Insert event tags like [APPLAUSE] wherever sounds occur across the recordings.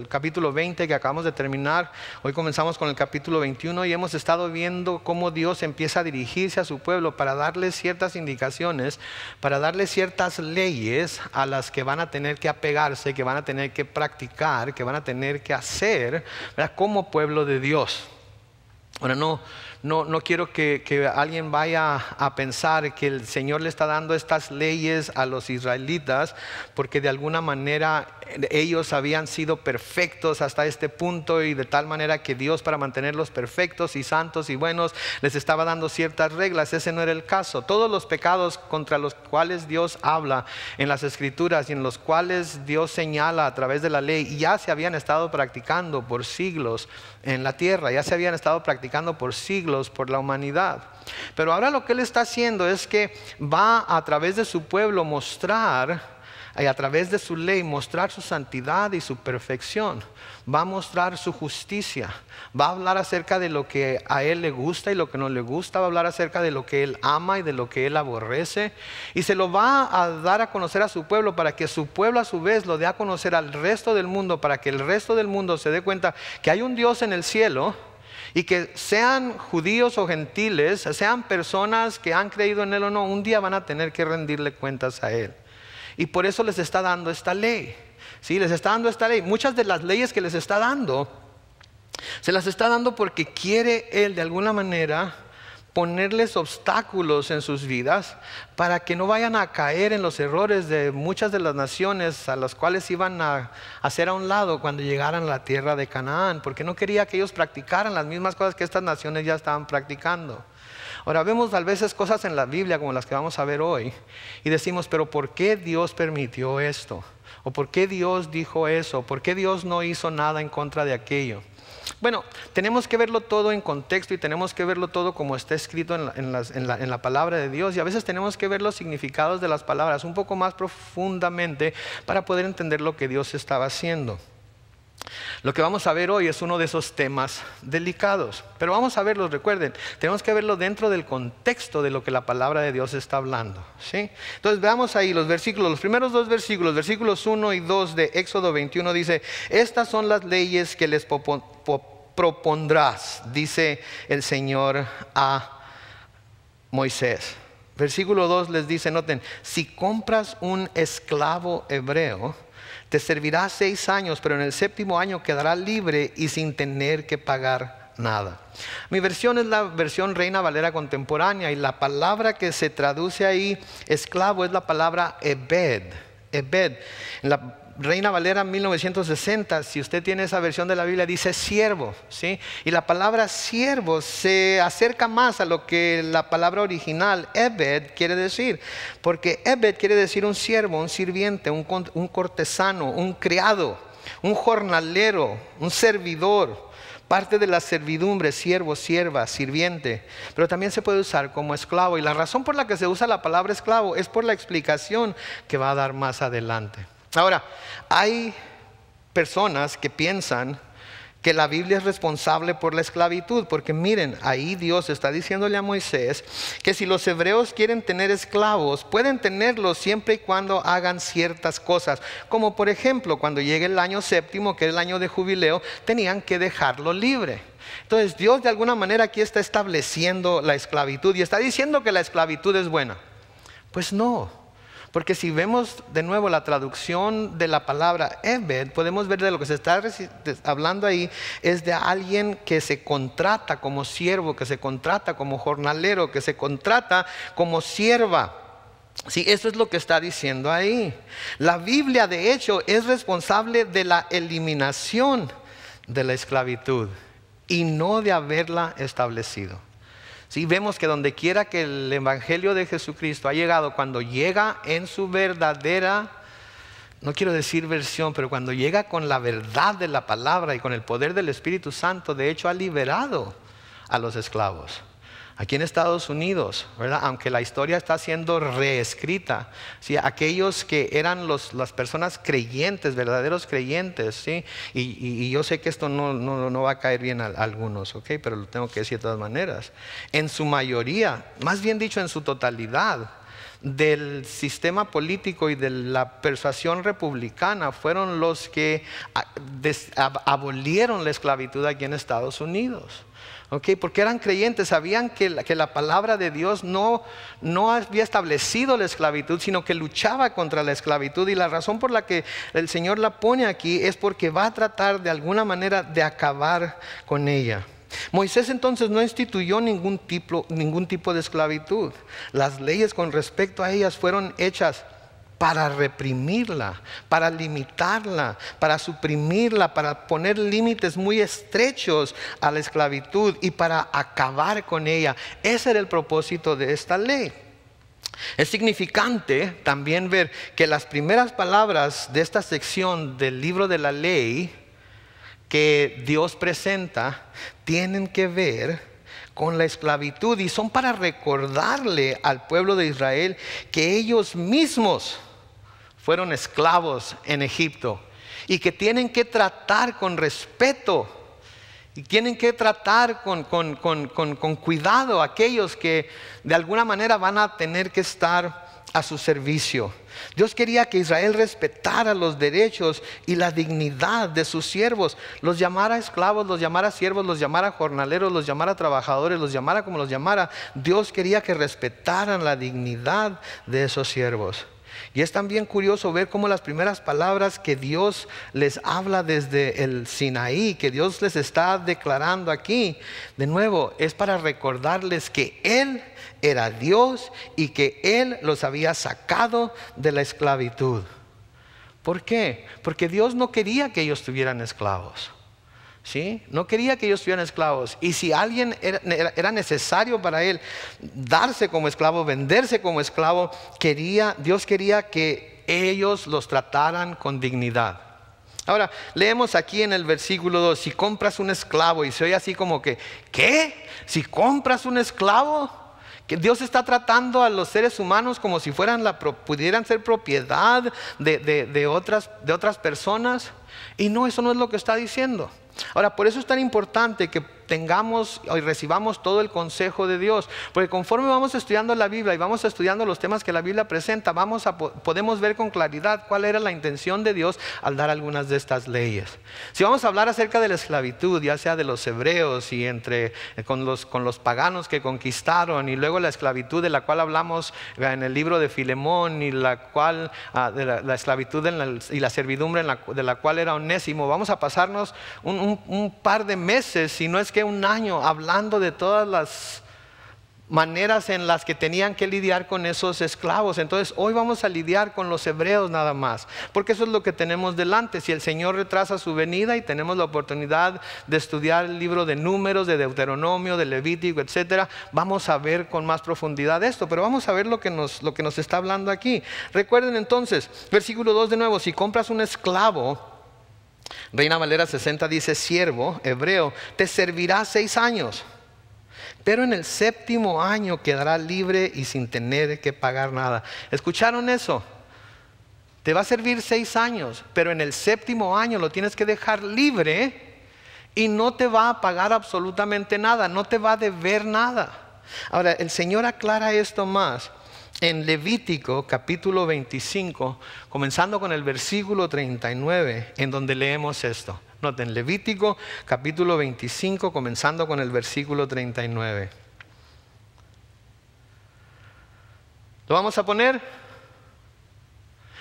el capítulo 20 que acabamos de terminar. Hoy comenzamos con el capítulo 21 y hemos estado viendo cómo Dios empieza a dirigirse a su pueblo para darle ciertas indicaciones, para darle ciertas leyes a las que van a tener que apegarse, que van a tener que practicar, que van a tener que hacer como pueblo de Dios. Ahora no, no, no quiero que, que, alguien vaya a pensar que el Señor le está dando estas leyes a los israelitas porque de alguna manera ellos habían sido perfectos hasta este punto y de tal manera que Dios para mantenerlos perfectos y santos y buenos les estaba dando ciertas reglas. Ese no era el caso. Todos los pecados contra los cuales Dios habla en las escrituras y en los cuales Dios señala a través de la ley ya se habían estado practicando por siglos en la tierra, ya se habían estado practicando por siglos por la humanidad. Pero ahora lo que Él está haciendo es que va a través de su pueblo mostrar y a través de su ley mostrar su santidad y su perfección. Va a mostrar su justicia. Va a hablar acerca de lo que a Él le gusta y lo que no le gusta. Va a hablar acerca de lo que Él ama y de lo que Él aborrece. Y se lo va a dar a conocer a su pueblo para que su pueblo a su vez lo dé a conocer al resto del mundo, para que el resto del mundo se dé cuenta que hay un Dios en el cielo y que sean judíos o gentiles, sean personas que han creído en Él o no, un día van a tener que rendirle cuentas a Él. Y por eso les está dando esta ley. Sí, les está dando esta ley. Muchas de las leyes que les está dando, se las está dando porque quiere Él de alguna manera ponerles obstáculos en sus vidas para que no vayan a caer en los errores de muchas de las naciones a las cuales iban a hacer a un lado cuando llegaran a la tierra de Canaán, porque no quería que ellos practicaran las mismas cosas que estas naciones ya estaban practicando. Ahora vemos a veces cosas en la Biblia como las que vamos a ver hoy y decimos, pero ¿por qué Dios permitió esto? ¿O por qué Dios dijo eso? ¿Por qué Dios no hizo nada en contra de aquello? Bueno, tenemos que verlo todo en contexto y tenemos que verlo todo como está escrito en la, en la, palabra de Dios y a veces tenemos que ver los significados de las palabras un poco más profundamente para poder entender lo que Dios estaba haciendo. Lo que vamos a ver hoy es uno de esos temas delicados, pero vamos a verlo, recuerden, tenemos que verlo dentro del contexto de lo que la palabra de Dios está hablando. ¿sí? Entonces veamos ahí los versículos, los primeros dos versículos, versículos 1 y 2 de Éxodo 21 dice, estas son las leyes que les propondrás, dice el Señor a Moisés. Versículo 2 les dice, noten, si compras un esclavo hebreo, te servirá seis años, pero en el séptimo año quedará libre y sin tener que pagar nada. Mi versión es la versión Reina Valera contemporánea y la palabra que se traduce ahí, esclavo, es la palabra ebed. Ebed. En la Reina Valera 1960, si usted tiene esa versión de la Biblia, dice siervo, ¿sí? Y la palabra siervo se acerca más a lo que la palabra original, Ebed, quiere decir. Porque Ebed quiere decir un siervo, un sirviente, un, un cortesano, un criado, un jornalero, un servidor parte de la servidumbre, siervo, sierva, sirviente, pero también se puede usar como esclavo. Y la razón por la que se usa la palabra esclavo es por la explicación que va a dar más adelante. Ahora, hay personas que piensan que la Biblia es responsable por la esclavitud, porque miren, ahí Dios está diciéndole a Moisés que si los hebreos quieren tener esclavos, pueden tenerlos siempre y cuando hagan ciertas cosas, como por ejemplo cuando llegue el año séptimo, que es el año de jubileo, tenían que dejarlo libre. Entonces Dios de alguna manera aquí está estableciendo la esclavitud y está diciendo que la esclavitud es buena. Pues no, porque si vemos de nuevo la traducción de la palabra Ebed, podemos ver de lo que se está hablando ahí es de alguien que se contrata como siervo, que se contrata como jornalero, que se contrata como sierva. Sí, eso es lo que está diciendo ahí. La Biblia, de hecho, es responsable de la eliminación de la esclavitud y no de haberla establecido. Si vemos que donde quiera que el Evangelio de Jesucristo ha llegado, cuando llega en su verdadera, no quiero decir versión, pero cuando llega con la verdad de la palabra y con el poder del Espíritu Santo, de hecho ha liberado a los esclavos aquí en Estados Unidos, ¿verdad? aunque la historia está siendo reescrita, ¿sí? aquellos que eran las personas creyentes, verdaderos creyentes, ¿sí? y, yo sé que esto no, no, va a caer bien a, algunos, ¿okay? pero lo tengo que decir de todas maneras, en su mayoría, más bien dicho en su totalidad, del sistema político y de la persuasión republicana fueron los que abolieron la esclavitud aquí en Estados Unidos. Okay, porque eran creyentes, sabían que la, que la palabra de Dios no, no había establecido la esclavitud, sino que luchaba contra la esclavitud. Y la razón por la que el Señor la pone aquí es porque va a tratar de alguna manera de acabar con ella. Moisés entonces no instituyó ningún tipo, ningún tipo de esclavitud. Las leyes con respecto a ellas fueron hechas para reprimirla, para limitarla, para suprimirla, para poner límites muy estrechos a la esclavitud y para acabar con ella. Ese era el propósito de esta ley. Es significante también ver que las primeras palabras de esta sección del libro de la ley que Dios presenta tienen que ver con la esclavitud y son para recordarle al pueblo de Israel que ellos mismos fueron esclavos en Egipto y que tienen que tratar con respeto y tienen que tratar con, con, cuidado a aquellos que de alguna manera van a tener que estar a su servicio. Dios quería que Israel respetara los derechos y la dignidad de sus siervos, los llamara esclavos, los llamara siervos, los llamara jornaleros, los llamara trabajadores, los llamara como los llamara. Dios quería que respetaran la dignidad de esos siervos. Y es también curioso ver cómo las primeras palabras que Dios les habla desde el Sinaí, que Dios les está declarando aquí, de nuevo, es para recordarles que Él era Dios y que Él los había sacado de la esclavitud. ¿Por qué? Porque Dios no quería que ellos tuvieran esclavos. ¿Sí? No quería que ellos fueran esclavos. Y si alguien era, necesario para él darse como esclavo, venderse como esclavo, quería, Dios quería que ellos los trataran con dignidad. Ahora, leemos aquí en el versículo 2, si compras un esclavo, y se oye así como que, ¿qué? Si compras un esclavo, que Dios está tratando a los seres humanos como si fueran la, pudieran ser propiedad de, de otras personas. Y no, eso no es lo que está diciendo. Ahora, por eso es tan importante que tengamos y recibamos todo el consejo de Dios. Porque conforme vamos estudiando la Biblia y vamos estudiando los temas que la Biblia presenta, vamos a, podemos ver con claridad cuál era la intención de Dios al dar algunas de estas leyes. Si vamos a hablar acerca de la esclavitud, ya sea de los hebreos y entre eh, con los, con los paganos que conquistaron, y luego la esclavitud de la cual hablamos en el libro de Filemón, y la cual ah, de la, esclavitud y la servidumbre de la cual era onésimo, vamos a pasarnos un, un par de meses, si no es un año hablando de todas las maneras en las que tenían que lidiar con esos esclavos. Entonces hoy vamos a lidiar con los hebreos nada más, porque eso es lo que tenemos delante. Si el Señor retrasa su venida y tenemos la oportunidad de estudiar el libro de números, de Deuteronomio, de Levítico, etcétera, vamos a ver con más profundidad esto, pero vamos a ver lo que nos, lo que nos está hablando aquí. Recuerden entonces, versículo 2 de nuevo, si compras un esclavo, Reina Valera 60 dice, siervo hebreo, te servirá seis años, pero en el séptimo año quedará libre y sin tener que pagar nada. ¿Escucharon eso? Te va a servir seis años, pero en el séptimo año lo tienes que dejar libre y no te va a pagar absolutamente nada, no te va a deber nada. Ahora, el Señor aclara esto más en Levítico capítulo 25, comenzando con el versículo 39, en donde leemos esto. Noten, Levítico capítulo 25, comenzando con el versículo 39. ¿Lo vamos a poner?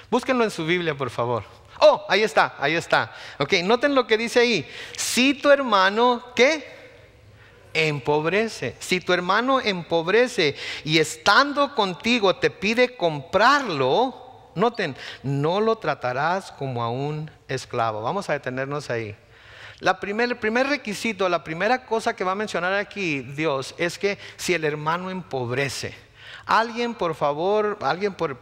Búsquenlo en su Biblia, por favor. Oh, ahí está, ahí está. Ok, noten lo que dice ahí. Si tu hermano, ¿qué? Empobrece. Si tu hermano empobrece y estando contigo te pide comprarlo, noten, no lo tratarás como a un esclavo. Vamos a detenernos ahí. La el primer requisito, la primera cosa que va a mencionar aquí Dios es que si el hermano empobrece, Alguien, por favor, alguien, [LAUGHS] por,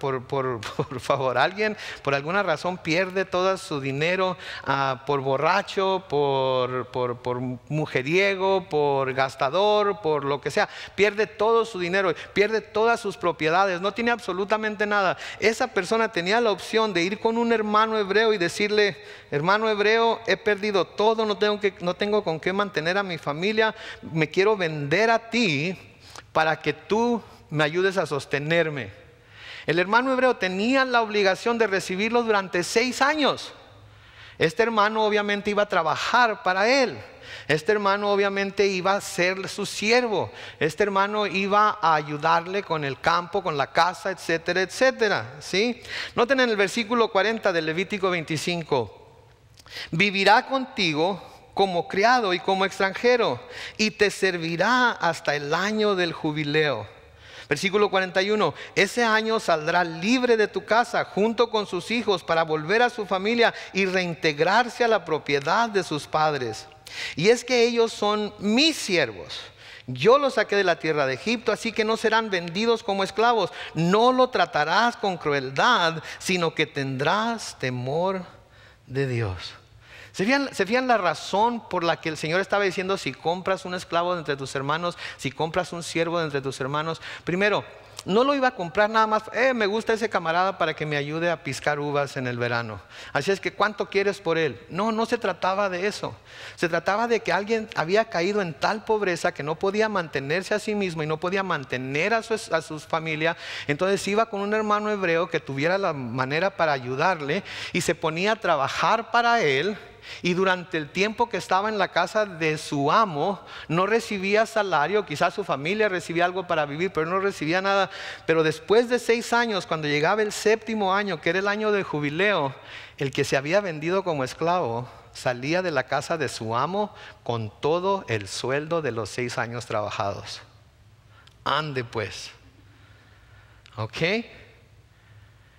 favor, alguien por alguna razón pierde todo su dinero ah, por borracho, por, por, mujeriego, por gastador, por lo que sea. Pierde todo su dinero, pierde todas sus propiedades, no tiene absolutamente nada. Esa persona tenía la opción de ir con un hermano hebreo y decirle, hermano hebreo, he perdido todo, no tengo, que, no tengo con qué mantener a mi familia, me quiero vender a ti para que tú me ayudes a sostenerme. El hermano hebreo tenía la obligación de recibirlo durante seis años. Este hermano obviamente iba a trabajar para él. Este hermano obviamente iba a ser su siervo. Este hermano iba a ayudarle con el campo, con la casa, etcétera, etcétera. ¿sí? Noten en el versículo 40 del Levítico 25. Vivirá contigo como criado y como extranjero y te servirá hasta el año del jubileo Versículo 41, ese año saldrá libre de tu casa junto con sus hijos para volver a su familia y reintegrarse a la propiedad de sus padres. Y es que ellos son mis siervos. Yo los saqué de la tierra de Egipto, así que no serán vendidos como esclavos. No lo tratarás con crueldad, sino que tendrás temor de Dios. ¿Se fijan, la razón por la que el Señor estaba diciendo si compras un esclavo de entre tus hermanos, si compras un siervo de entre tus hermanos? Primero, no lo iba a comprar nada más, eh, me gusta ese camarada para que me ayude a piscar uvas en el verano. Así es que, ¿cuánto quieres por él? No, no se trataba de eso. Se trataba de que alguien había caído en tal pobreza que no podía mantenerse a sí mismo y no podía mantener a su, a familia. Entonces iba con un hermano hebreo que tuviera la manera para ayudarle y se ponía a trabajar para él y durante el tiempo que estaba en la casa de su amo no recibía salario, quizás su familia recibía algo para vivir, pero no recibía nada. Pero después de seis años, cuando llegaba el séptimo año, que era el año de jubileo, el que se había vendido como esclavo salía de la casa de su amo con todo el sueldo de los seis años trabajados. Ande pues. ¿Ok?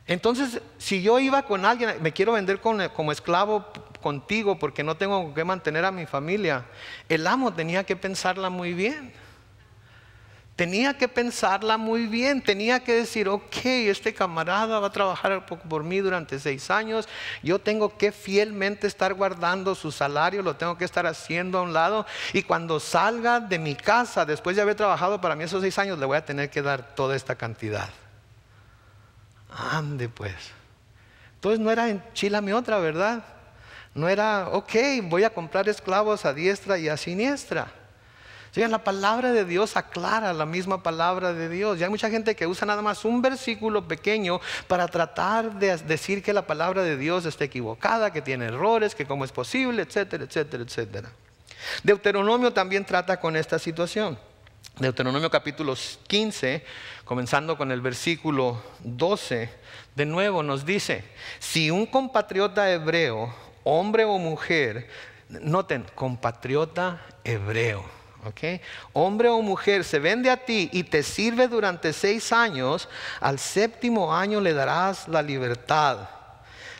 Entonces, si yo iba con alguien, me quiero vender como esclavo contigo porque no tengo que mantener a mi familia. El amo tenía que pensarla muy bien. Tenía que pensarla muy bien, tenía que decir, ok, este camarada va a trabajar por mí durante seis años, yo tengo que fielmente estar guardando su salario, lo tengo que estar haciendo a un lado, y cuando salga de mi casa, después de haber trabajado para mí esos seis años, le voy a tener que dar toda esta cantidad. Ande pues. Entonces no era enchilame otra, ¿verdad? No era, ok, voy a comprar esclavos a diestra y a siniestra. La palabra de Dios aclara la misma palabra de Dios. Y hay mucha gente que usa nada más un versículo pequeño para tratar de decir que la palabra de Dios está equivocada, que tiene errores, que cómo es posible, etcétera, etcétera, etcétera. Deuteronomio también trata con esta situación. Deuteronomio capítulo 15, comenzando con el versículo 12, de nuevo nos dice, si un compatriota hebreo hombre o mujer, noten, compatriota hebreo. Hombre o mujer se vende a ti y te sirve durante seis años, al séptimo año le darás la libertad.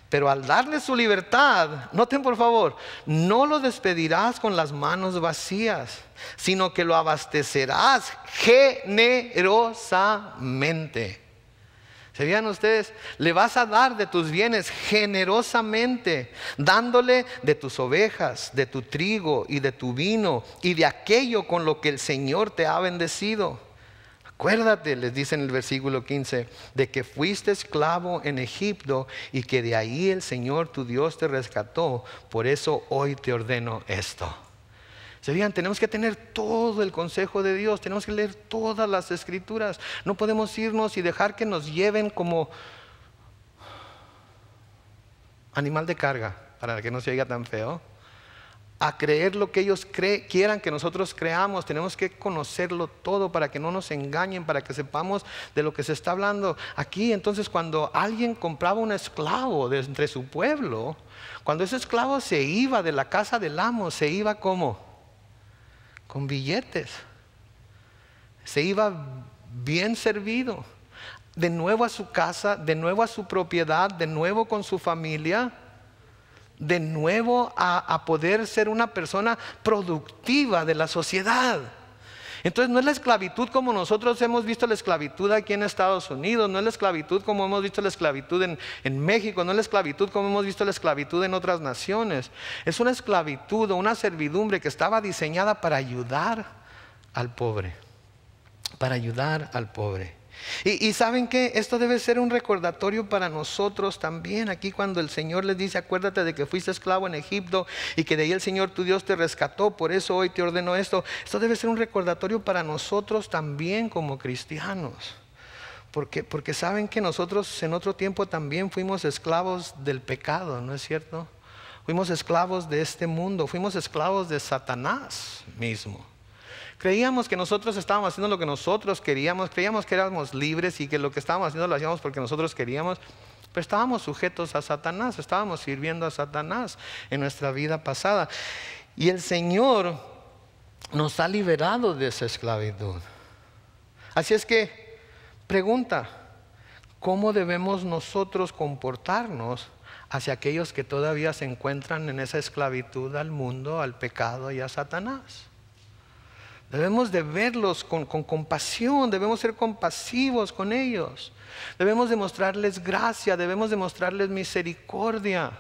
Pero al darle su libertad, noten por favor, no lo despedirás con las manos vacías, sino que lo abastecerás generosamente. ¿Se ustedes? Le vas a dar de tus bienes generosamente, dándole de tus ovejas, de tu trigo y de tu vino y de aquello con lo que el Señor te ha bendecido. Acuérdate, les dice en el versículo 15, de que fuiste esclavo en Egipto y que de ahí el Señor tu Dios te rescató. Por eso hoy te ordeno esto. Serían, tenemos que tener todo el consejo de Dios, tenemos que leer todas las escrituras. No podemos irnos y dejar que nos lleven como animal de carga, para que no se oiga tan feo, a creer lo que ellos quieran que nosotros creamos. Tenemos que conocerlo todo para que no nos engañen, para que sepamos de lo que se está hablando. Aquí entonces cuando alguien compraba un esclavo de entre su pueblo, cuando ese esclavo se iba de la casa del amo, se iba como con billetes. Se iba bien servido. De nuevo a su casa, de nuevo a su propiedad, de nuevo con su familia, de nuevo a, poder ser una persona productiva de la sociedad. Entonces no es la esclavitud como nosotros hemos visto la esclavitud aquí en Estados Unidos, no es la esclavitud como hemos visto la esclavitud en, en, México, no es la esclavitud como hemos visto la esclavitud en otras naciones. Es una esclavitud o una servidumbre que estaba diseñada para ayudar al pobre, para ayudar al pobre. Y, saben que esto debe ser un recordatorio para nosotros también. Aquí cuando el Señor les dice, acuérdate de que fuiste esclavo en Egipto y que de ahí el Señor tu Dios te rescató, por eso hoy te ordeno esto. Esto debe ser un recordatorio para nosotros también como cristianos. Porque, porque saben que nosotros en otro tiempo también fuimos esclavos del pecado, ¿no es cierto? Fuimos esclavos de este mundo, fuimos esclavos de Satanás mismo. Creíamos que nosotros estábamos haciendo lo que nosotros queríamos, creíamos que éramos libres y que lo que estábamos haciendo lo hacíamos porque nosotros queríamos, pero estábamos sujetos a Satanás, estábamos sirviendo a Satanás en nuestra vida pasada. Y el Señor nos ha liberado de esa esclavitud. Así es que, pregunta, ¿cómo debemos nosotros comportarnos hacia aquellos que todavía se encuentran en esa esclavitud al mundo, al pecado y a Satanás? Debemos de verlos con, compasión, debemos ser compasivos con ellos. Debemos demostrarles gracia, debemos demostrarles misericordia.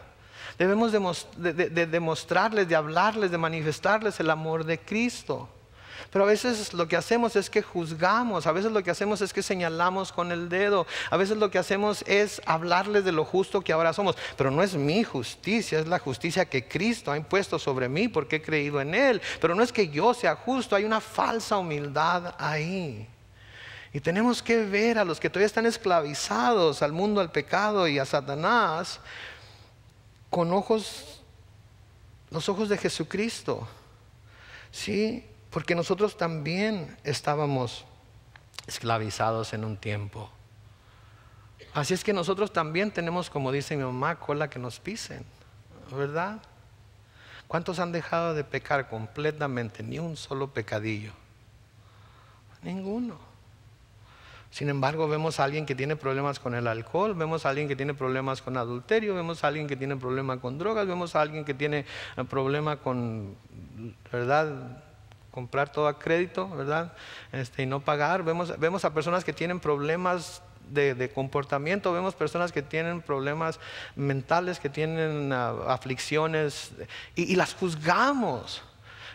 Debemos de, de, demostrarles, de hablarles, de manifestarles el amor de Cristo. Pero a veces lo que hacemos es que juzgamos, a veces lo que hacemos es que señalamos con el dedo, a veces lo que hacemos es hablarles de lo justo que ahora somos. Pero no es mi justicia, es la justicia que Cristo ha impuesto sobre mí porque he creído en Él. Pero no es que yo sea justo, hay una falsa humildad ahí. Y tenemos que ver a los que todavía están esclavizados al mundo, al pecado y a Satanás con ojos, los ojos de Jesucristo. Sí, porque nosotros también estábamos esclavizados en un tiempo. Así es que nosotros también tenemos, como dice mi mamá, cola que nos pisen, ¿verdad? ¿Cuántos han dejado de pecar completamente? Ni un solo pecadillo. Ninguno. Sin embargo, vemos a alguien que tiene problemas con el alcohol, vemos a alguien que tiene problemas con adulterio, vemos a alguien que tiene problemas con drogas, vemos a alguien que tiene problemas con, ¿verdad? Comprar todo a crédito, ¿verdad? Este, y no pagar. Vemos, vemos a personas que tienen problemas de, comportamiento, vemos personas que tienen problemas mentales, que tienen ah, aflicciones y las juzgamos.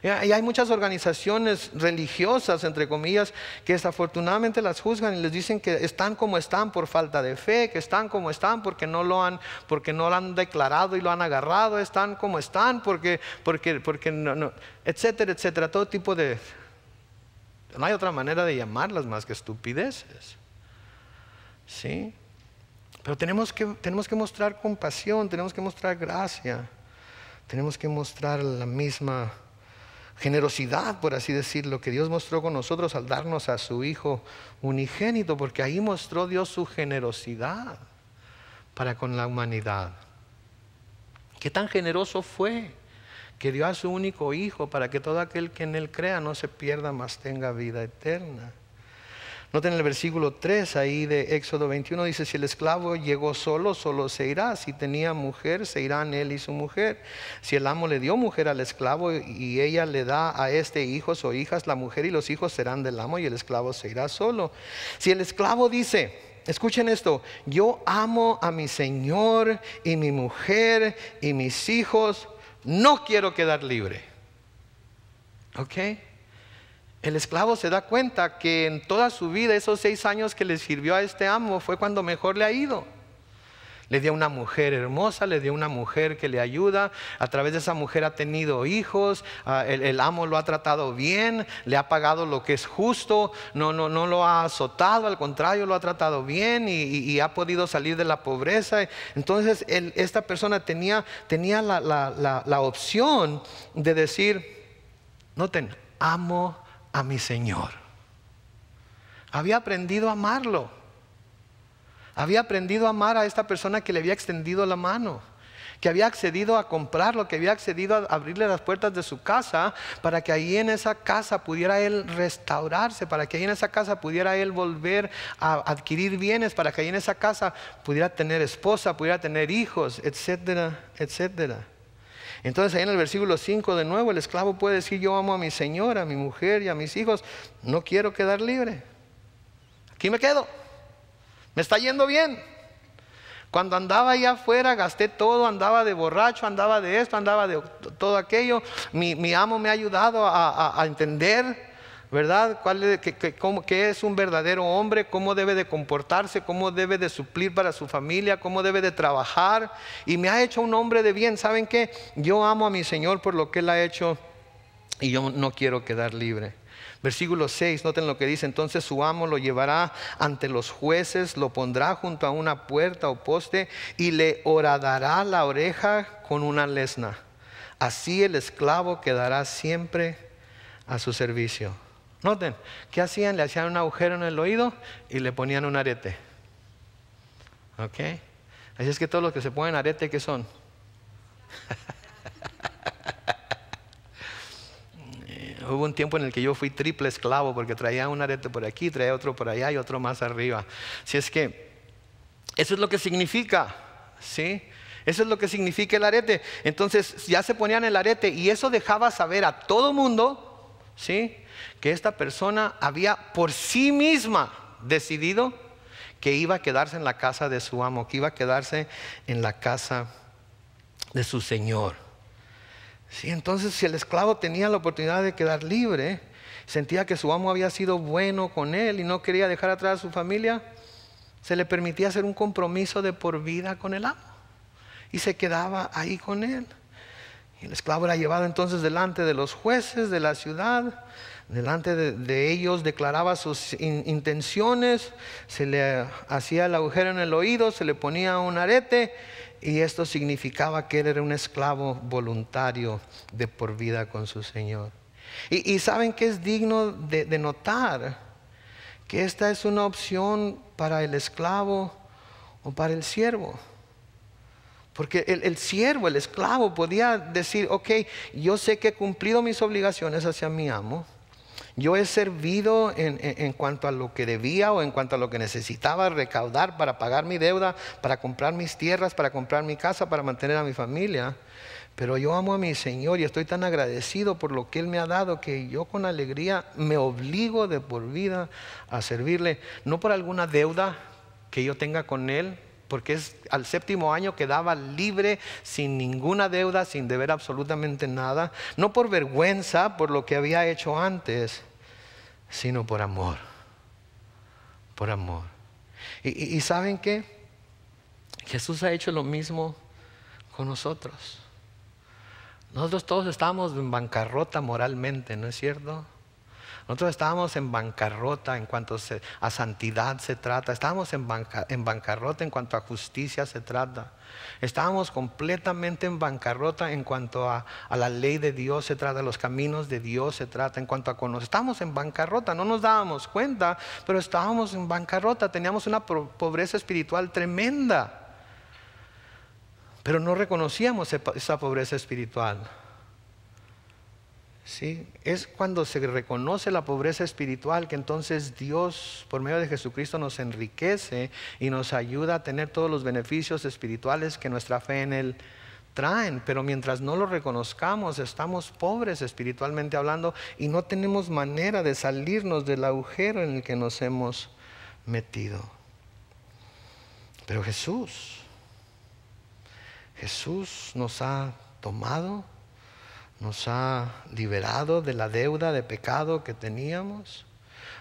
Y hay muchas organizaciones religiosas, entre comillas, que desafortunadamente las juzgan y les dicen que están como están por falta de fe, que están como están porque no lo han, porque no lo han declarado y lo han agarrado, están como están porque, porque, porque no, etcétera, etcétera. Todo tipo de... No hay otra manera de llamarlas más que estupideces. ¿Sí? Pero tenemos que, tenemos que mostrar compasión, tenemos que mostrar gracia, tenemos que mostrar la misma generosidad, por así decirlo, que Dios mostró con nosotros al darnos a su Hijo unigénito, porque ahí mostró Dios su generosidad para con la humanidad. ¿Qué tan generoso fue? Que dio a su único Hijo para que todo aquel que en Él crea no se pierda, mas tenga vida eterna. Noten el versículo 3 ahí de Éxodo 21, dice, si el esclavo llegó solo, solo se irá. Si tenía mujer, se irán él y su mujer. Si el amo le dio mujer al esclavo y ella le da a este hijos o hijas, la mujer y los hijos serán del amo y el esclavo se irá solo. Si el esclavo dice, escuchen esto, yo amo a mi Señor y mi mujer y mis hijos, no quiero quedar libre. ¿Ok? El esclavo se da cuenta que en toda su vida, esos seis años que le sirvió a este amo, fue cuando mejor le ha ido. Le dio una mujer hermosa, le dio una mujer que le ayuda. A través de esa mujer ha tenido hijos. Ah, el, amo lo ha tratado bien, le ha pagado lo que es justo. No, no, no lo ha azotado, al contrario, lo ha tratado bien y, ha podido salir de la pobreza. Entonces, esta persona tenía, tenía la, la opción de decir: Noten, amo a mi Señor. Había aprendido a amarlo. Había aprendido a amar a esta persona que le había extendido la mano, que había accedido a comprarlo, que había accedido a abrirle las puertas de su casa para que ahí en esa casa pudiera él restaurarse, para que ahí en esa casa pudiera él volver a adquirir bienes, para que ahí en esa casa pudiera tener esposa, pudiera tener hijos, etcétera, etcétera. Entonces ahí en el versículo 5 de nuevo el esclavo puede decir, yo amo a mi señora, a mi mujer y a mis hijos, no quiero quedar libre. Aquí me quedo. Me está yendo bien. Cuando andaba allá afuera gasté todo, andaba de borracho, andaba de esto, andaba de todo aquello. Mi, amo me ha ayudado a entender ¿verdad? ¿Cuál qué, es un verdadero hombre? ¿Cómo debe de comportarse? ¿Cómo debe de suplir para su familia? ¿Cómo debe de trabajar? Y me ha hecho un hombre de bien. ¿Saben qué? Yo amo a mi Señor por lo que Él ha hecho y yo no quiero quedar libre. Versículo 6, noten lo que dice, entonces su amo lo llevará ante los jueces, lo pondrá junto a una puerta o poste y le horadará la oreja con una lesna. Así el esclavo quedará siempre a su servicio. Noten, ¿qué hacían? Le hacían un agujero en el oído y le ponían un arete. ¿Ok? Así es que todos los que se ponen arete, ¿qué son? [LAUGHS] hubo un tiempo en el que yo fui triple esclavo porque traía un arete por aquí, traía otro por allá y otro más arriba. Si es que eso es lo que significa, ¿sí? Eso es lo que significa el arete. Entonces ya se ponían el arete y eso dejaba saber a todo mundo, ¿sí? Que esta persona había por sí misma decidido que iba a quedarse en la casa de su amo, que iba a quedarse en la casa de su señor. Sí, entonces si el esclavo tenía la oportunidad de quedar libre, sentía que su amo había sido bueno con él y no quería dejar atrás a su familia, se le permitía hacer un compromiso de por vida con el amo y se quedaba ahí con él. El esclavo era llevado entonces delante de los jueces de la ciudad, delante de, ellos declaraba sus intenciones, se le hacía el agujero en el oído, se le ponía un arete y esto significaba que él era un esclavo voluntario de por vida con su Señor. Y, saben que es digno de, notar que esta es una opción para el esclavo o para el siervo. Porque el, siervo, el esclavo podía decir, ok, yo sé que he cumplido mis obligaciones hacia mi amo, yo he servido en, cuanto a lo que debía o en cuanto a lo que necesitaba recaudar para pagar mi deuda, para comprar mis tierras, para comprar mi casa, para mantener a mi familia. Pero yo amo a mi Señor y estoy tan agradecido por lo que Él me ha dado que yo con alegría me obligo de por vida a servirle, no por alguna deuda que yo tenga con Él, porque es al séptimo año quedaba libre sin ninguna deuda, sin deber absolutamente nada, no por vergüenza por lo que había hecho antes, sino por amor, por amor. Y, saben qué? Jesús ha hecho lo mismo con nosotros. Nosotros todos estamos en bancarrota moralmente, ¿no es cierto? Nosotros estábamos en bancarrota en cuanto a santidad se trata, estábamos en, bancarrota en cuanto a justicia se trata, estábamos completamente en bancarrota en cuanto a, la ley de Dios se trata, los caminos de Dios se trata, en cuanto a conocer. Estábamos en bancarrota, no nos dábamos cuenta, pero estábamos en bancarrota, teníamos una pobreza espiritual tremenda, pero no reconocíamos esa pobreza espiritual. Es cuando se reconoce la pobreza espiritual que entonces Dios, por medio de Jesucristo, nos enriquece y nos ayuda a tener todos los beneficios espirituales que nuestra fe en Él traen. Pero mientras no lo reconozcamos, estamos pobres espiritualmente hablando y no tenemos manera de salirnos del agujero en el que nos hemos metido. Pero Jesús, Jesús nos ha tomado nos ha liberado de la deuda de pecado que teníamos,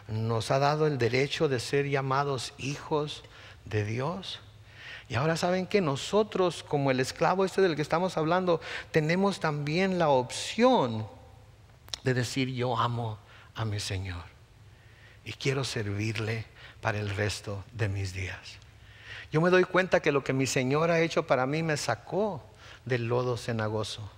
nos ha dado el derecho de ser llamados hijos de Dios. Y ahora saben que nosotros, como el esclavo este del que estamos hablando, tenemos también la opción de decir yo amo a mi Señor y quiero servirle para el resto de mis días. Yo me doy cuenta que lo que mi Señor ha hecho para mí me sacó del lodo cenagoso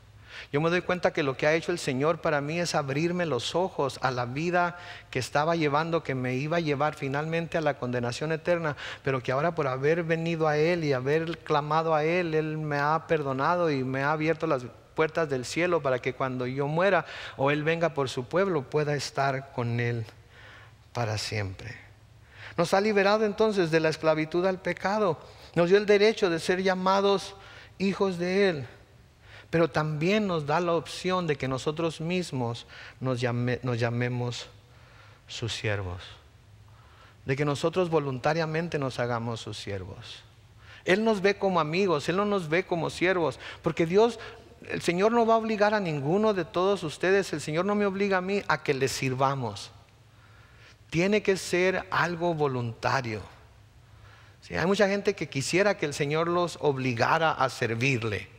yo me doy cuenta que lo que ha hecho el Señor para mí es abrirme los ojos a la vida que estaba llevando, que me iba a llevar finalmente a la condenación eterna, pero que ahora por haber venido a Él y haber clamado a Él, Él me ha perdonado y me ha abierto las puertas del cielo para que cuando yo muera o Él venga por su pueblo pueda estar con Él para siempre. Nos ha liberado entonces de la esclavitud al pecado, nos dio el derecho de ser llamados hijos de Él pero también nos da la opción de que nosotros mismos nos, llamemos sus siervos, de que nosotros voluntariamente nos hagamos sus siervos. Él nos ve como amigos, Él no nos ve como siervos, porque Dios, el Señor no va a obligar a ninguno de todos ustedes, el Señor no me obliga a mí a que le sirvamos. Tiene que ser algo voluntario. hay mucha gente que quisiera que el Señor los obligara a servirle.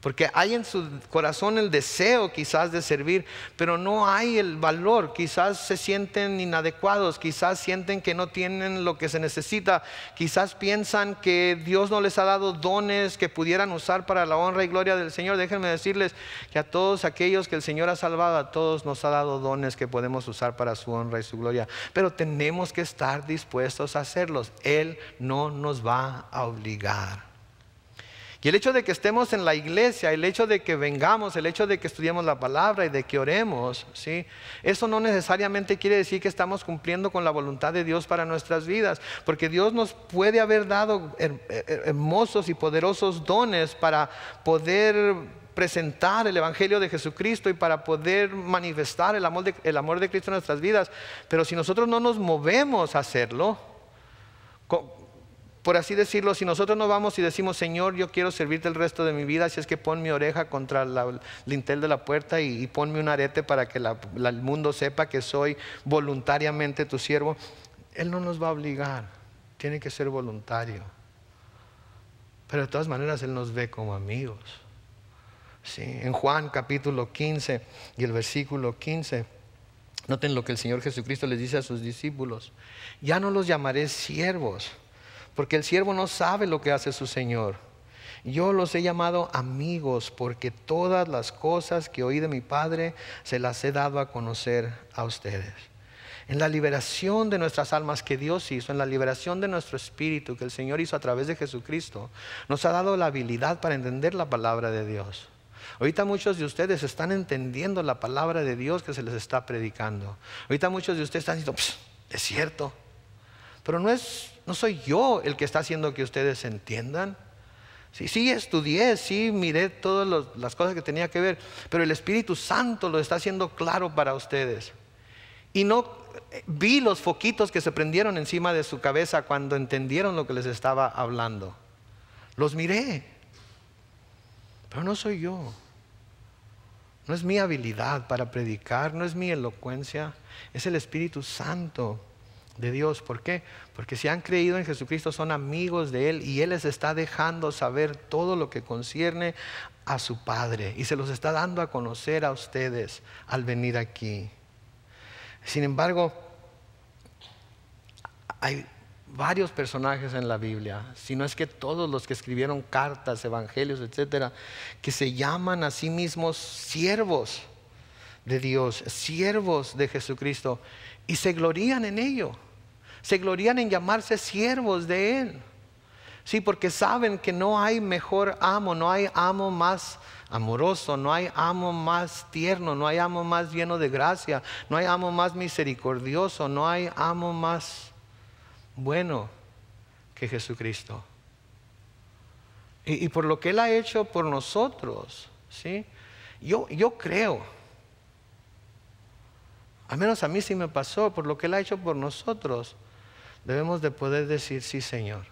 Porque hay en su corazón el deseo quizás de servir, pero no hay el valor. Quizás se sienten inadecuados, quizás sienten que no tienen lo que se necesita, quizás piensan que Dios no les ha dado dones que pudieran usar para la honra y gloria del Señor. Déjenme decirles que a todos aquellos que el Señor ha salvado, a todos nos ha dado dones que podemos usar para su honra y su gloria. Pero tenemos que estar dispuestos a hacerlos. Él no nos va a obligar. Y el hecho de que estemos en la iglesia, el hecho de que vengamos, el hecho de que estudiemos la palabra y de que oremos, ¿sí? eso no necesariamente quiere decir que estamos cumpliendo con la voluntad de Dios para nuestras vidas, porque Dios nos puede haber dado hermosos y poderosos dones para poder presentar el Evangelio de Jesucristo y para poder manifestar el amor de, el amor de Cristo en nuestras vidas. Pero si nosotros no nos movemos a hacerlo, por así decirlo, si nosotros no vamos y decimos, Señor, yo quiero servirte el resto de mi vida, si es que pon mi oreja contra el lintel de la puerta y, ponme un arete para que el mundo sepa que soy voluntariamente tu siervo, Él no nos va a obligar, tiene que ser voluntario. Pero de todas maneras Él nos ve como amigos. Sí, en Juan capítulo 15 y el versículo 15, noten lo que el Señor Jesucristo les dice a sus discípulos, ya no los llamaré siervos porque el siervo no sabe lo que hace su Señor. Yo los he llamado amigos porque todas las cosas que oí de mi Padre se las he dado a conocer a ustedes. En la liberación de nuestras almas que Dios hizo, en la liberación de nuestro espíritu que el Señor hizo a través de Jesucristo, nos ha dado la habilidad para entender la palabra de Dios. Ahorita muchos de ustedes están entendiendo la palabra de Dios que se les está predicando. Ahorita muchos de ustedes están diciendo, es cierto. Pero no es no soy yo el que está haciendo que ustedes entiendan. Sí, sí, estudié, sí, miré todas las cosas que tenía que ver, pero el Espíritu Santo lo está haciendo claro para ustedes. Y no vi los foquitos que se prendieron encima de su cabeza cuando entendieron lo que les estaba hablando. Los miré, pero no soy yo. No es mi habilidad para predicar, no es mi elocuencia, es el Espíritu Santo de Dios. ¿Por qué? Porque si han creído en Jesucristo son amigos de Él y Él les está dejando saber todo lo que concierne a su Padre y se los está dando a conocer a ustedes al venir aquí. Sin embargo, hay varios personajes en la Biblia, si no es que todos los que escribieron cartas, evangelios, etcétera, que se llaman a sí mismos siervos de Dios, siervos de Jesucristo y se glorían en ello se glorían en llamarse siervos de Él. Sí, porque saben que no hay mejor amo, no hay amo más amoroso, no hay amo más tierno, no hay amo más lleno de gracia, no hay amo más misericordioso, no hay amo más bueno que Jesucristo. Y, por lo que Él ha hecho por nosotros, ¿sí? Yo, yo creo, al menos a mí sí me pasó, por lo que Él ha hecho por nosotros, debemos de poder decir, sí Señor,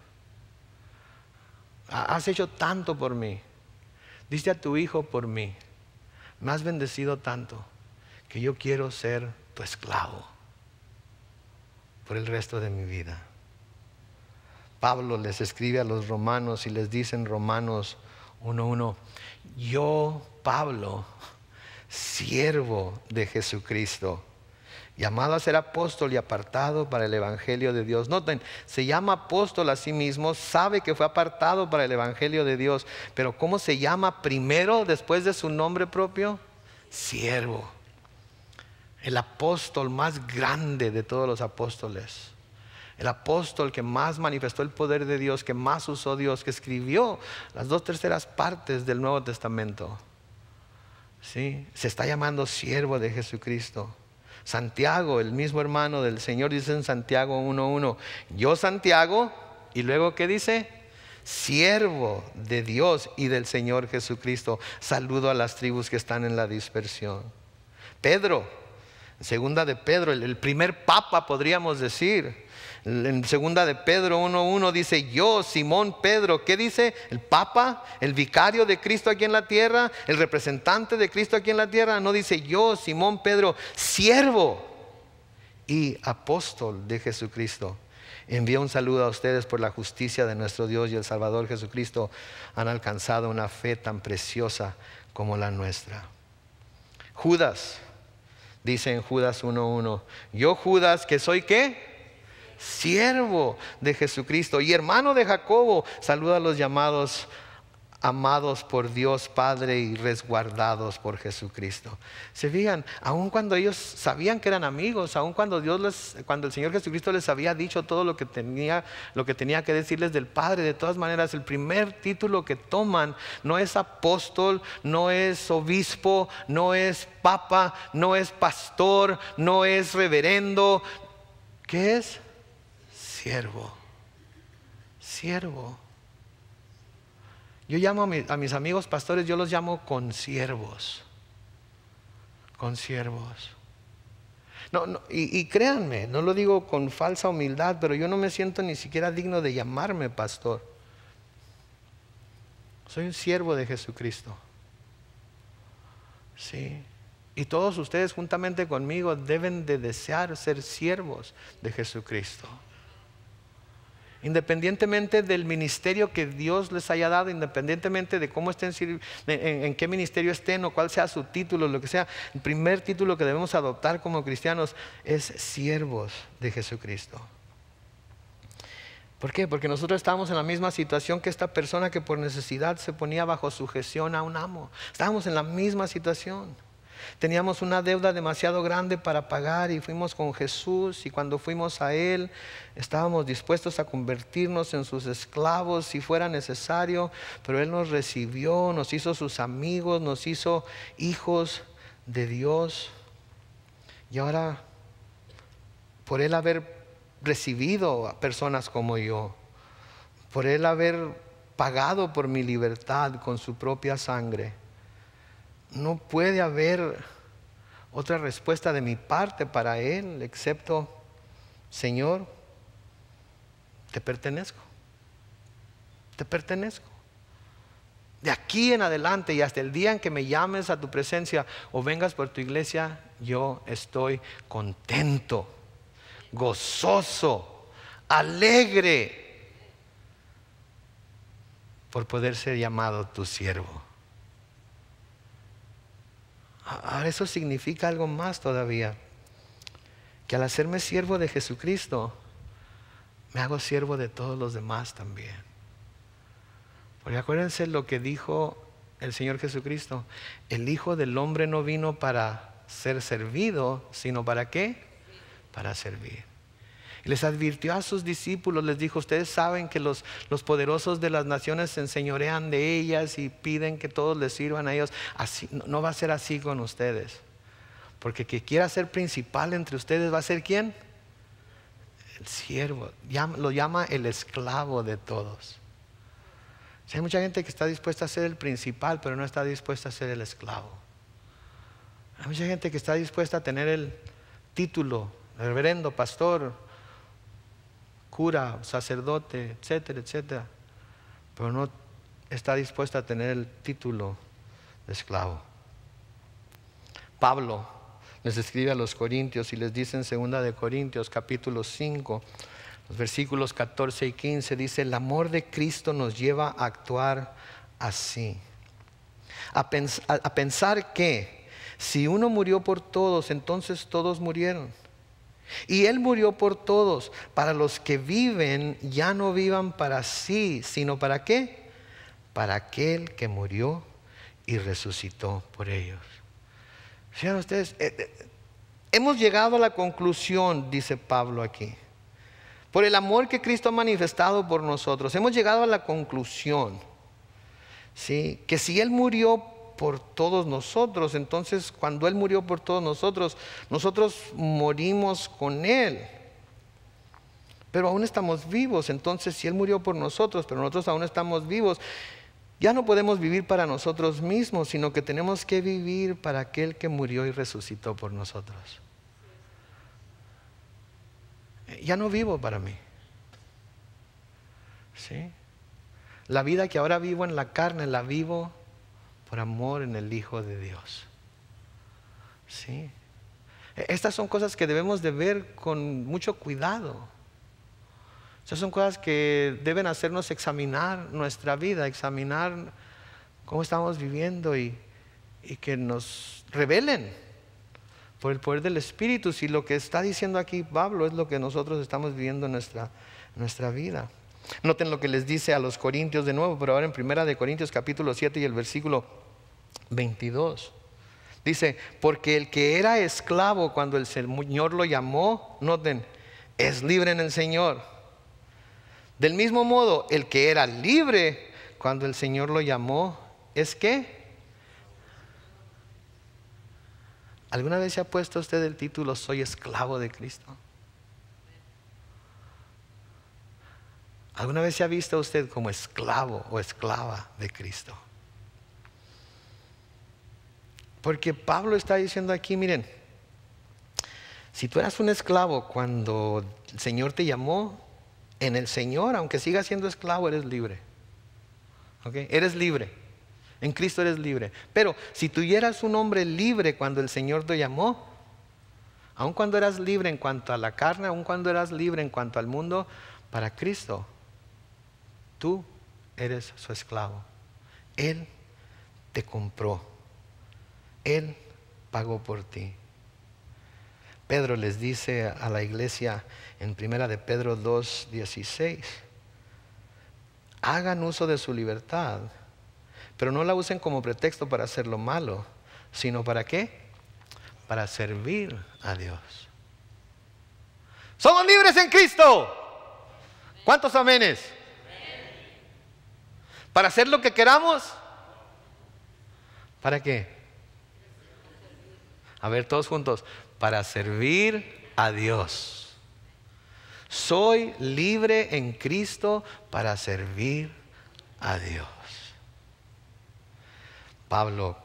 has hecho tanto por mí, diste a tu Hijo por mí, me has bendecido tanto que yo quiero ser tu esclavo por el resto de mi vida. Pablo les escribe a los romanos y les dice en Romanos 1.1, yo, Pablo, siervo de Jesucristo llamado a ser apóstol y apartado para el Evangelio de Dios. Noten, se llama apóstol a sí mismo, sabe que fue apartado para el Evangelio de Dios, pero ¿cómo se llama primero después de su nombre propio? Siervo. El apóstol más grande de todos los apóstoles. El apóstol que más manifestó el poder de Dios, que más usó Dios, que escribió las dos terceras partes del Nuevo Testamento. ¿Sí? Se está llamando siervo de Jesucristo. Santiago, el mismo hermano del Señor, dice en Santiago 1.1, yo Santiago, y luego ¿qué dice? Siervo de Dios y del Señor Jesucristo. Saludo a las tribus que están en la dispersión. Pedro, segunda de Pedro, el primer papa podríamos decir, en segunda de Pedro 1.1 dice, yo, Simón Pedro, ¿qué dice? El Papa, el vicario de Cristo aquí en la tierra, el representante de Cristo aquí en la tierra, no dice yo, Simón Pedro, siervo y apóstol de Jesucristo. Envío un saludo a ustedes por la justicia de nuestro Dios y el Salvador Jesucristo. Han alcanzado una fe tan preciosa como la nuestra. Judas, dice en Judas 1.1, yo Judas, que soy qué? Siervo de Jesucristo y hermano de Jacobo, saluda a los llamados amados por Dios Padre y resguardados por Jesucristo. Se fijan, aun cuando ellos sabían que eran amigos, aun cuando Dios les, cuando el Señor Jesucristo les había dicho todo lo que tenía, lo que tenía que decirles del Padre, de todas maneras, el primer título que toman no es apóstol, no es obispo, no es papa, no es pastor, no es reverendo. ¿Qué es? Siervo. Siervo. Yo llamo a, mis amigos pastores, yo los llamo consiervos. Consiervos. No, no, y, y, créanme, no lo digo con falsa humildad, pero yo no me siento ni siquiera digno de llamarme pastor. Soy un siervo de Jesucristo. Sí. Y todos ustedes juntamente conmigo deben de desear ser siervos de Jesucristo. Independientemente del ministerio que Dios les haya dado, independientemente de cómo estén, en, en qué ministerio estén o cuál sea su título, lo que sea, el primer título que debemos adoptar como cristianos es siervos de Jesucristo. ¿Por qué? Porque nosotros estamos en la misma situación que esta persona que por necesidad se ponía bajo sujeción a un amo. Estábamos en la misma situación. Teníamos una deuda demasiado grande para pagar y fuimos con Jesús y cuando fuimos a Él estábamos dispuestos a convertirnos en sus esclavos si fuera necesario, pero Él nos recibió, nos hizo sus amigos, nos hizo hijos de Dios. Y ahora, por Él haber recibido a personas como yo, por Él haber pagado por mi libertad con su propia sangre, no puede haber otra respuesta de mi parte para Él, excepto, Señor, te pertenezco, te pertenezco. De aquí en adelante y hasta el día en que me llames a tu presencia o vengas por tu iglesia, yo estoy contento, gozoso, alegre por poder ser llamado tu siervo. Ahora eso significa algo más todavía. Que al hacerme siervo de Jesucristo, me hago siervo de todos los demás también. Porque acuérdense lo que dijo el Señor Jesucristo. El Hijo del Hombre no vino para ser servido, sino para qué? Para servir les advirtió a sus discípulos, les dijo, ustedes saben que los, poderosos de las naciones se enseñorean de ellas y piden que todos les sirvan a ellos. Así, no, va a ser así con ustedes. Porque que quiera ser principal entre ustedes va a ser quién? El siervo. lo llama el esclavo de todos. hay mucha gente que está dispuesta a ser el principal, pero no está dispuesta a ser el esclavo. Hay mucha gente que está dispuesta a tener el título, reverendo, pastor, cura, sacerdote, etcétera, etcétera, pero no está dispuesta a tener el título de esclavo. Pablo les escribe a los corintios y les dice en 2 de Corintios capítulo 5, los versículos 14 y 15, dice, el amor de Cristo nos lleva a actuar así, a, a pensar que si uno murió por todos, entonces todos murieron. Y Él murió por todos, para los que viven ya no vivan para sí, sino para qué? Para aquel que murió y resucitó por ellos. Sean ustedes, eh, eh, hemos llegado a la conclusión, dice Pablo aquí, por el amor que Cristo ha manifestado por nosotros, hemos llegado a la conclusión, ¿sí? que si Él murió por todos nosotros. Entonces, cuando Él murió por todos nosotros, nosotros morimos con Él. Pero aún estamos vivos. Entonces, si Él murió por nosotros, pero nosotros aún estamos vivos, ya no podemos vivir para nosotros mismos, sino que tenemos que vivir para aquel que murió y resucitó por nosotros. Ya no vivo para mí. ¿Sí? La vida que ahora vivo en la carne la vivo por amor en el Hijo de Dios. ¿Sí? E-, estas son cosas que debemos de ver con mucho cuidado. Esas son cosas que deben hacernos examinar nuestra vida, examinar cómo estamos viviendo y, que nos revelen por el poder del Espíritu. Si lo que está diciendo aquí Pablo es lo que nosotros estamos viviendo en nuestra, nuestra vida. Noten lo que les dice a los corintios de nuevo, pero ahora en primera de Corintios capítulo 7 y el versículo 22. Dice, porque el que era esclavo cuando el Señor lo llamó, noten, es libre en el Señor. Del mismo modo, el que era libre cuando el Señor lo llamó, ¿es qué? ¿Alguna vez se ha puesto usted el título Soy esclavo de Cristo? ¿Alguna vez se ha visto usted como esclavo o esclava de Cristo? Porque Pablo está diciendo aquí, miren, si tú eras un esclavo cuando el Señor te llamó, en el Señor, aunque sigas siendo esclavo, eres libre. Eres libre. En Cristo eres libre. Pero si tú eras un hombre libre cuando el Señor te llamó, aun cuando eras libre en cuanto a la carne, aun cuando eras libre en cuanto al mundo, para Cristo, tú eres su esclavo. Él te compró. Él pagó por ti. Pedro les dice a la iglesia en primera de Pedro 2, 16, hagan uso de su libertad, pero no la usen como pretexto para hacer lo malo, sino para qué? Para servir a Dios. Somos libres en Cristo. ¿Cuántos amenes? ¿Para hacer lo que queramos? ¿Para qué? A ver, todos juntos, para servir a Dios. Soy libre en Cristo para servir a Dios. Pablo,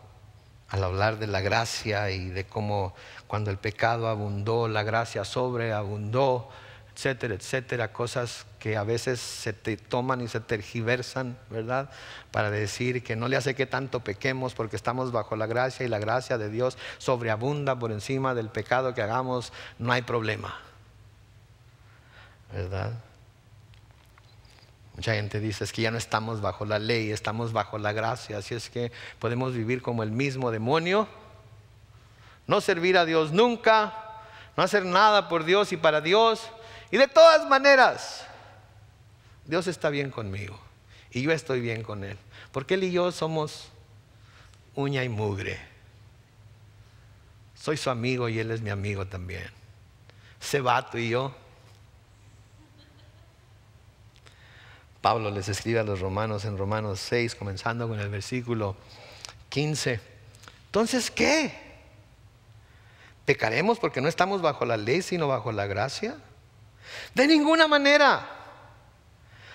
al hablar de la gracia y de cómo cuando el pecado abundó, la gracia sobreabundó, etcétera, etcétera, cosas que a veces se te toman y se tergiversan, ¿verdad? Para decir que no le hace que tanto pequemos porque estamos bajo la gracia y la gracia de Dios sobreabunda por encima del pecado que hagamos, no hay problema. ¿Verdad? Mucha gente dice es que ya no estamos bajo la ley, estamos bajo la gracia, así es que podemos vivir como el mismo demonio, no servir a Dios nunca, no hacer nada por Dios y para Dios, y de todas maneras, Dios está bien conmigo y yo estoy bien con Él. Porque Él y yo somos uña y mugre. Soy su amigo y Él es mi amigo también. Sebato y yo. Pablo les escribe a los romanos en Romanos 6, comenzando con el versículo 15. Entonces, ¿qué? ¿Pecaremos porque no estamos bajo la ley, sino bajo la gracia? De ninguna manera.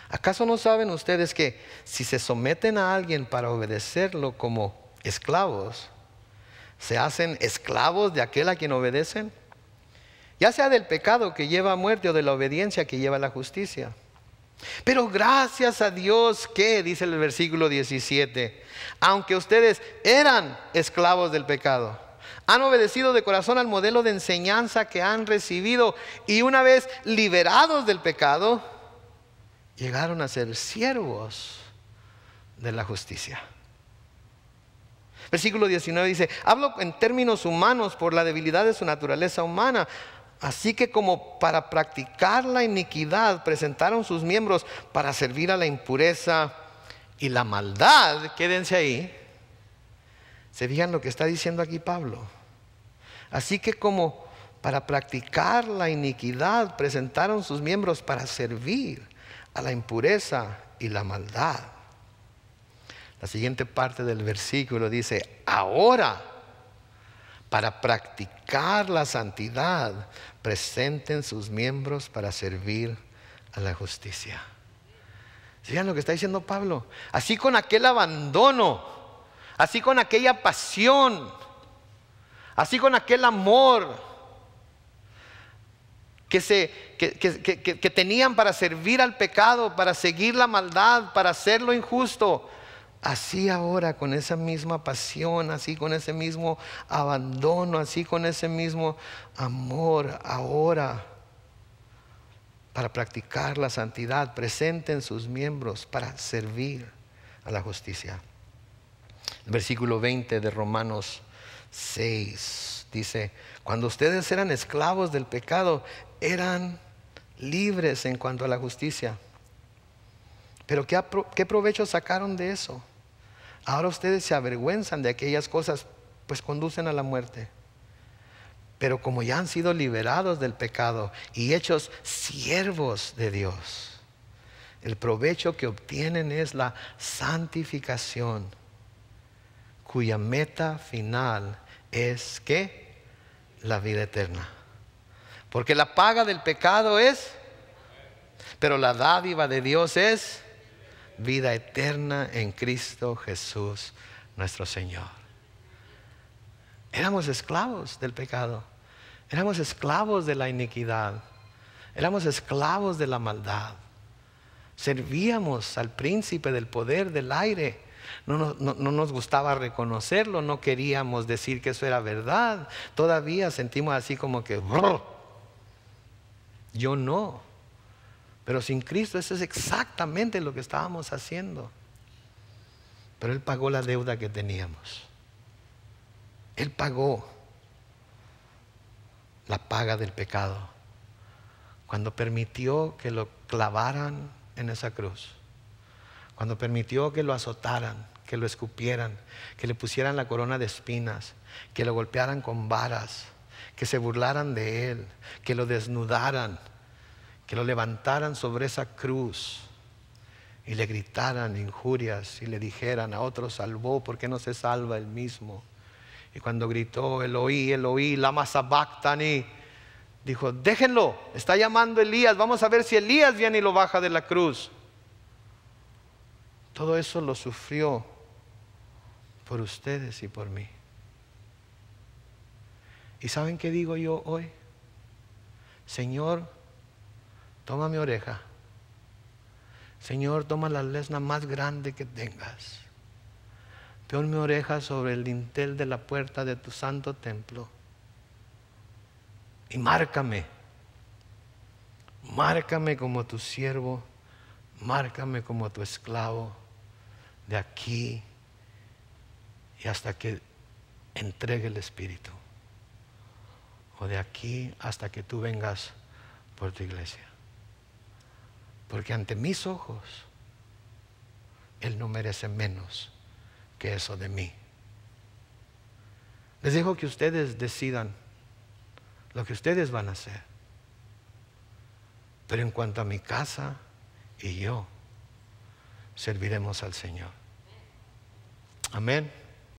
¿Acaso no saben ustedes que si se someten a alguien para obedecerlo como esclavos, se hacen esclavos de aquel a quien obedecen? Ya sea del pecado que lleva a muerte o de la obediencia que lleva a la justicia. Pero gracias a Dios que, dice el versículo 17, aunque ustedes eran esclavos del pecado, han obedecido de corazón al modelo de enseñanza que han recibido y una vez liberados del pecado, llegaron a ser siervos de la justicia. Versículo 19 dice, hablo en términos humanos por la debilidad de su naturaleza humana. Así que como para practicar la iniquidad presentaron sus miembros para servir a la impureza y la maldad, quédense ahí. ¿Se fijan lo que está diciendo aquí Pablo? Así que como para practicar la iniquidad presentaron sus miembros para servir a la impureza y la maldad. La siguiente parte del versículo dice, ahora, para practicar la santidad, presenten sus miembros para servir a la justicia. Sigan lo que está diciendo Pablo. Así con aquel abandono, así con aquella pasión, así con aquel amor, que, se, que, tenían para servir al pecado, para seguir la maldad, para hacer lo injusto. Así ahora, con esa misma pasión, así con ese mismo abandono, así con ese mismo amor, ahora para practicar la santidad, presenten sus miembros para servir a la justicia. Versículo 20 de Romanos 6 dice, cuando ustedes eran esclavos del pecado, eran libres en cuanto a la justicia. Pero ¿qué, qué provecho sacaron de eso? Ahora ustedes se avergüenzan de aquellas cosas, pues conducen a la muerte. Pero como ya han sido liberados del pecado y hechos siervos de Dios, el provecho que obtienen es la santificación, cuya meta final es que la vida eterna. Porque la paga del pecado es, pero la dádiva de Dios es vida eterna en Cristo Jesús nuestro Señor. Éramos esclavos del pecado. Éramos esclavos de la iniquidad. Éramos esclavos de la maldad. Servíamos al príncipe del poder del aire. No, nos gustaba reconocerlo, no queríamos decir que eso era verdad. Todavía sentimos así como que, yo no. Pero sin Cristo eso es exactamente lo que estábamos haciendo. Pero Él pagó la deuda que teníamos. Él pagó la paga del pecado cuando permitió que lo clavaran en esa cruz, cuando permitió que lo azotaran, que lo escupieran, que le pusieran la corona de espinas, que lo golpearan con varas, que se burlaran de él, que lo desnudaran, que lo levantaran sobre esa cruz y le gritaran injurias y le dijeran a otro salvó, ¿por qué no se salva él mismo? Y cuando gritó Eloí, Eloí, lama sabactani, dijo, déjenlo, está llamando Elías, vamos a ver si Elías viene y lo baja de la cruz. Todo eso lo sufrió por ustedes y por mí. ¿Y saben qué digo yo hoy? Señor, toma mi oreja. Señor, toma la lesna más grande que tengas Pon mi oreja sobre el dintel de la puerta de tu santo templo y márcame. Márcame como tu siervo, márcame como tu esclavo de aquí y hasta que entregue el Espíritu. O de aquí hasta que tú vengas por tu iglesia. Porque ante mis ojos, Él no merece menos que eso de mí. Les dejo que ustedes decidan lo que ustedes van a hacer. Pero en cuanto a mi casa y yo, serviremos al Señor. Amén.